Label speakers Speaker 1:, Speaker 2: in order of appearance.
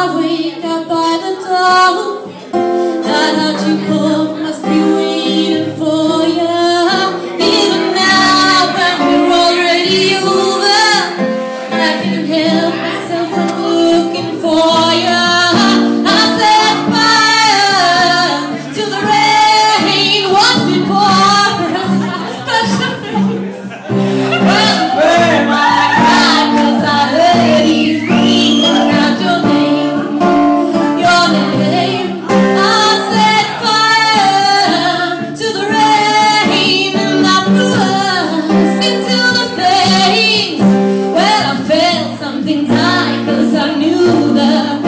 Speaker 1: I wake up by the dawn. I had you something tight cause I knew the